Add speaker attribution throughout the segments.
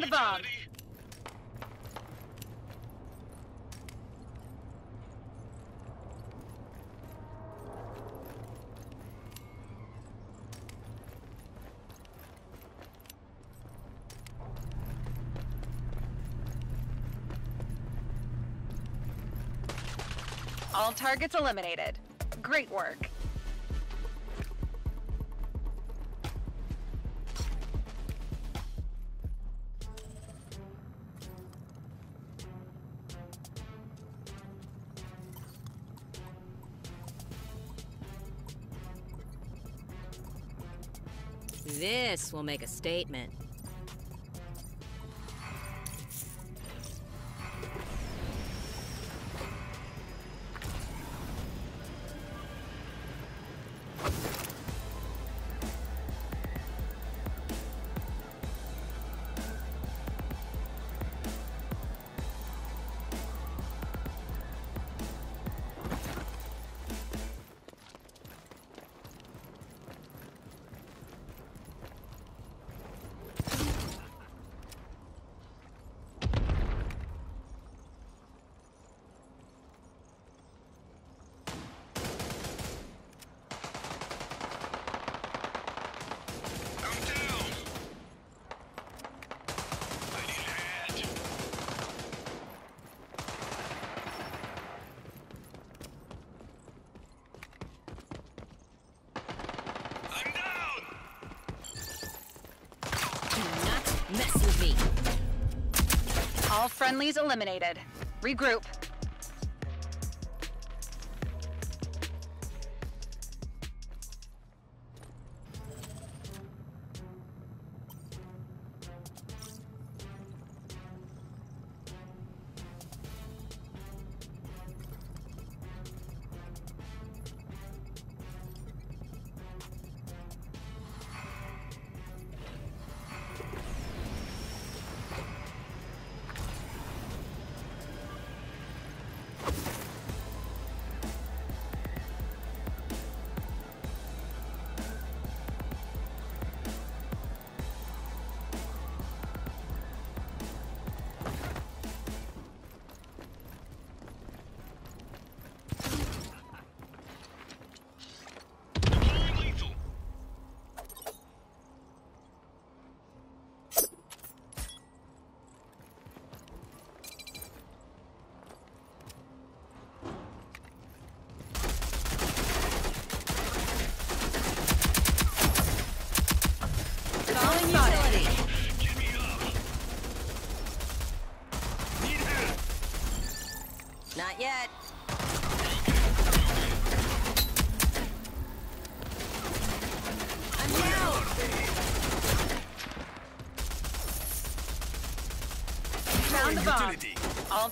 Speaker 1: The bomb. All targets eliminated. Great work.
Speaker 2: This will make a statement.
Speaker 1: All friendlies eliminated. Regroup.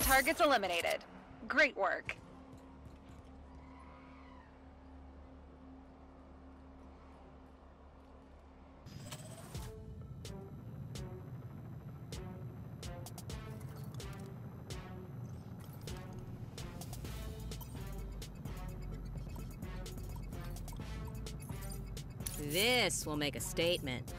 Speaker 1: Targets eliminated. Great work.
Speaker 2: This will make a statement.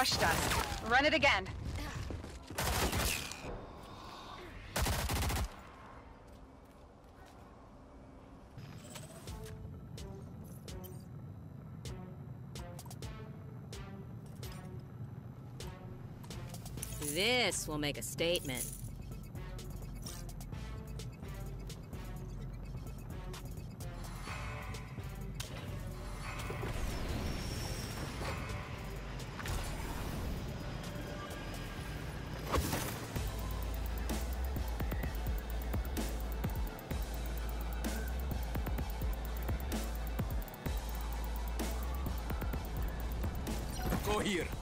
Speaker 1: us. Run it again.
Speaker 2: This will make a statement.
Speaker 3: Here.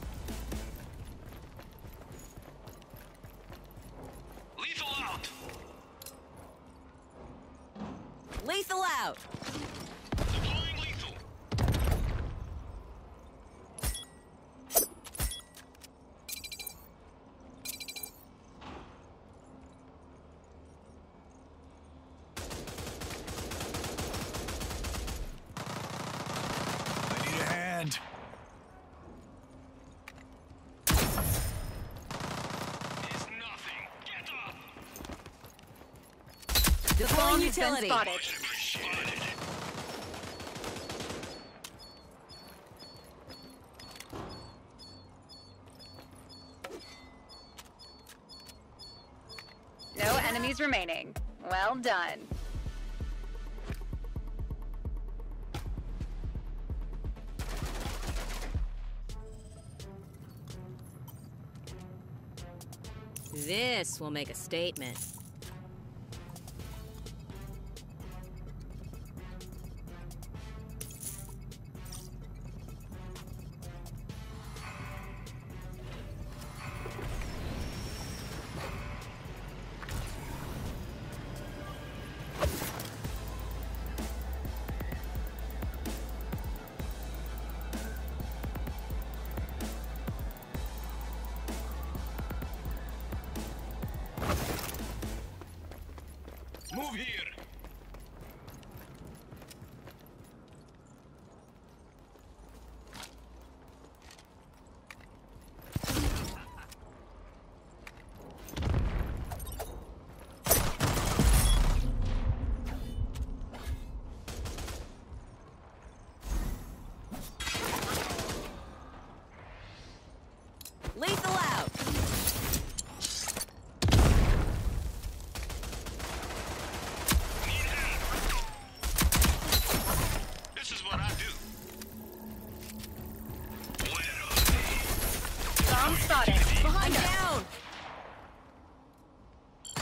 Speaker 2: Utility.
Speaker 1: No enemies remaining. Well done.
Speaker 2: This will make a statement.
Speaker 3: Move here.
Speaker 2: Down!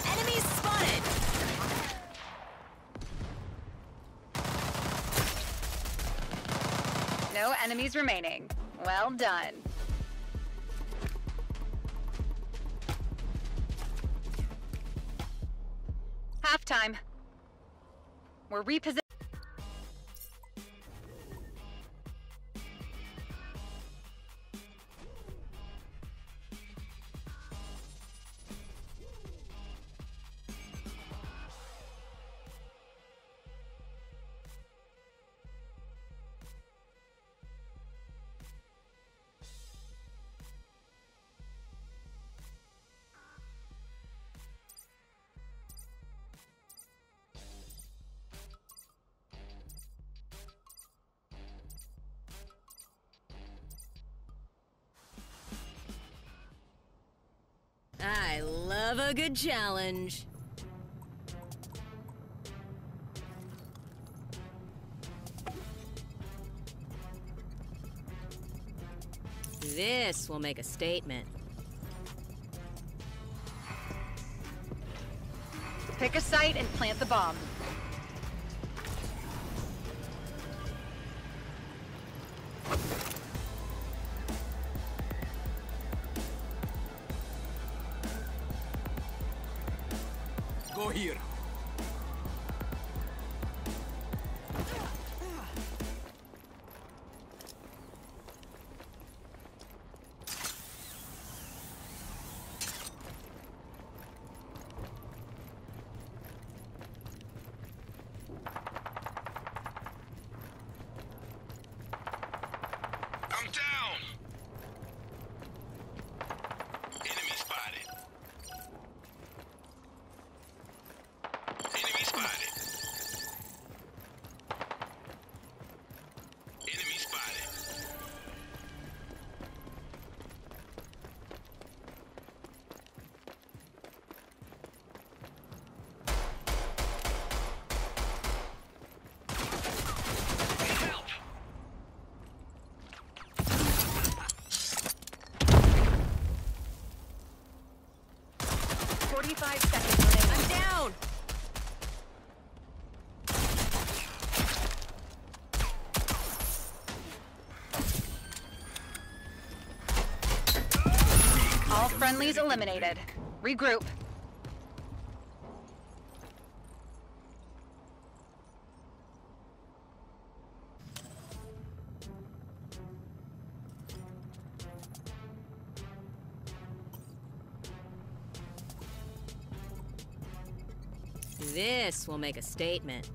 Speaker 2: Enemies spotted!
Speaker 1: No enemies remaining. Well done. Halftime. We're repositioning.
Speaker 2: A good challenge. This will make a statement.
Speaker 1: Pick a site and plant the bomb. Eliminated. Regroup.
Speaker 2: This will make a statement.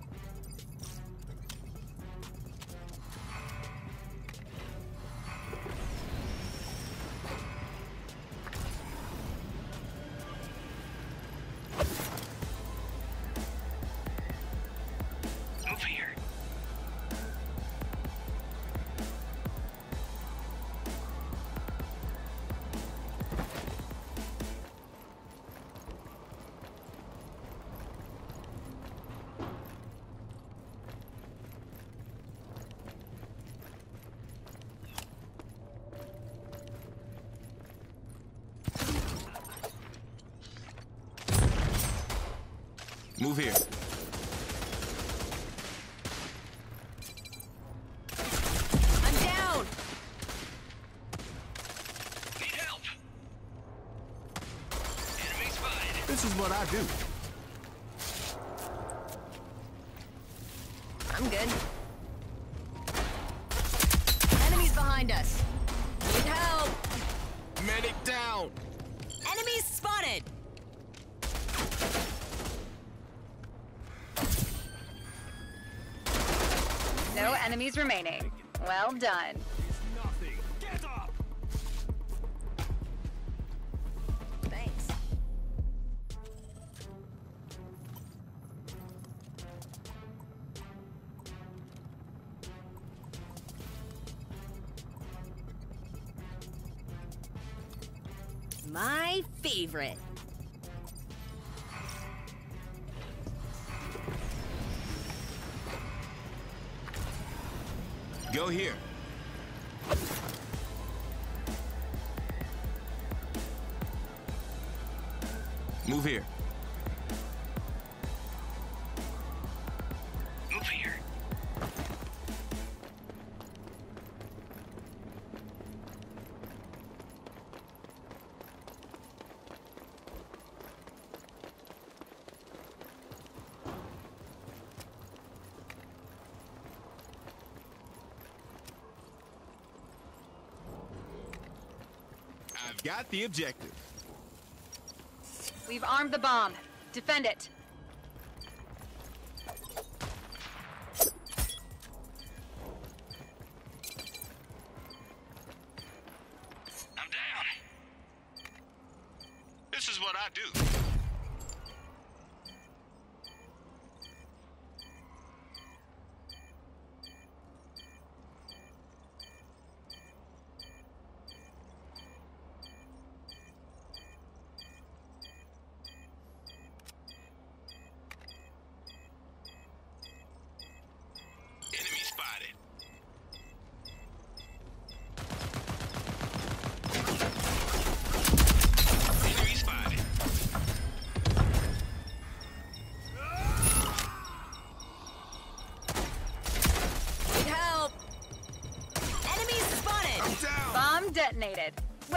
Speaker 3: Move here.
Speaker 2: I'm down!
Speaker 3: Need help. Enemy spotted.
Speaker 4: This is what I do.
Speaker 2: I'm good. Enemies behind us. Need help!
Speaker 4: Medic down.
Speaker 2: Enemies spotted!
Speaker 1: No enemies remaining. Well done.
Speaker 2: My favorite.
Speaker 4: Go here. Got the objective.
Speaker 1: We've armed the bomb. Defend it.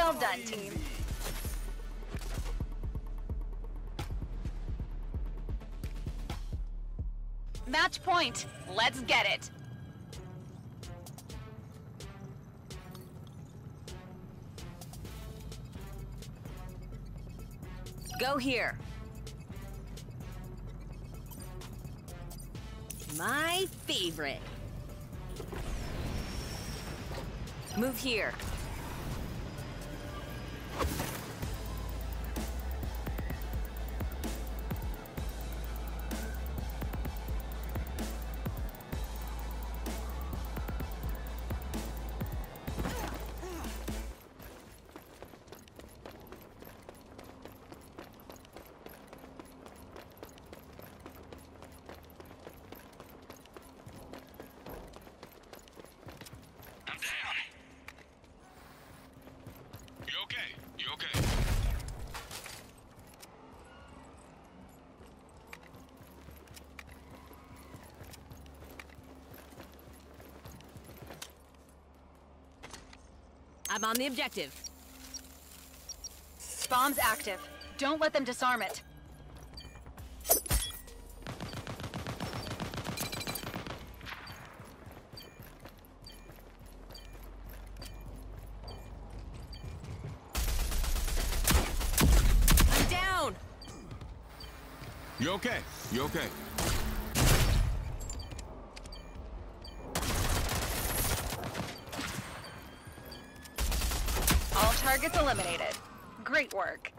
Speaker 1: Well done, team. Match point. Let's get it.
Speaker 2: Go here. My favorite. Move here. I'm on the objective.
Speaker 1: Bomb's active. Don't let them disarm it.
Speaker 2: I'm down!
Speaker 4: You okay? You okay?
Speaker 1: All targets eliminated. Great work.